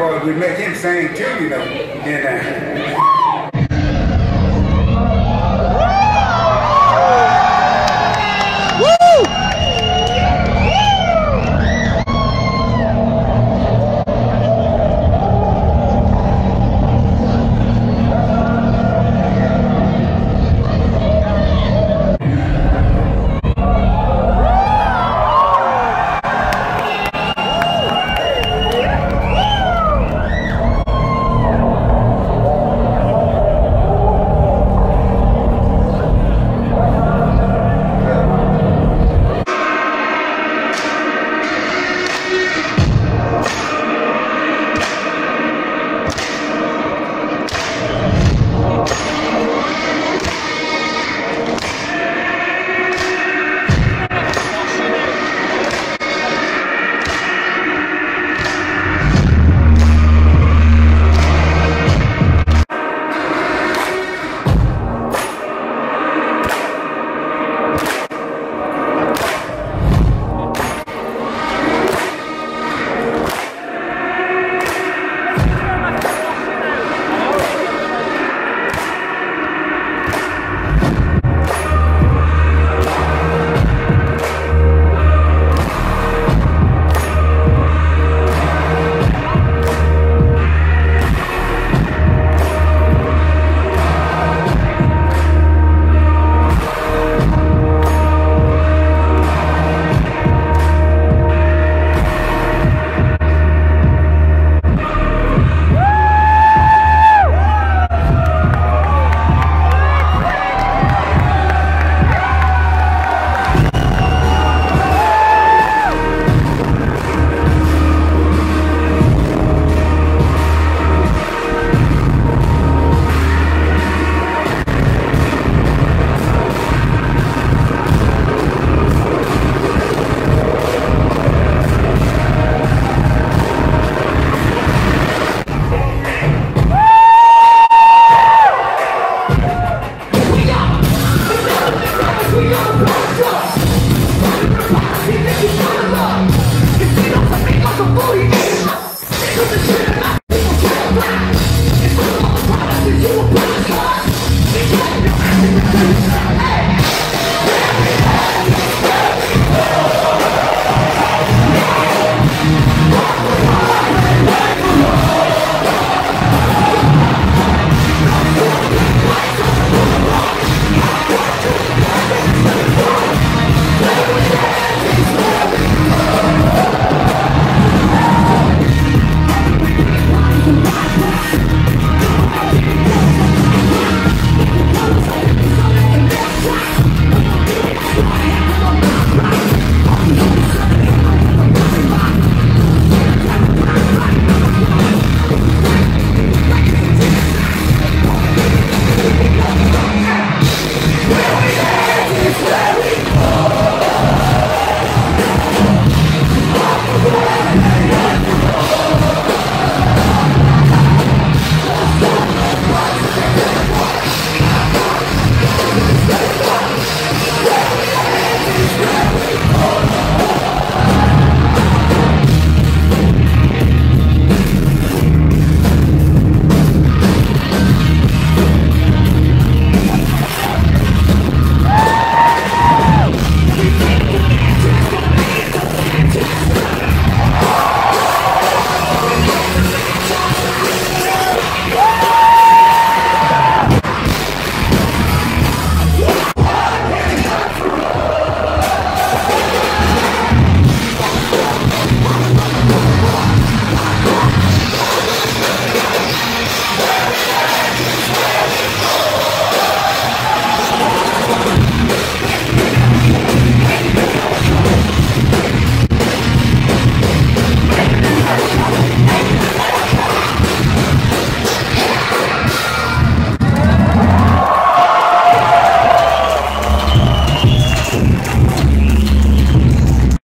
we make him sing too, you know. And uh, It's not a lot. It's not something like a boy. It's not a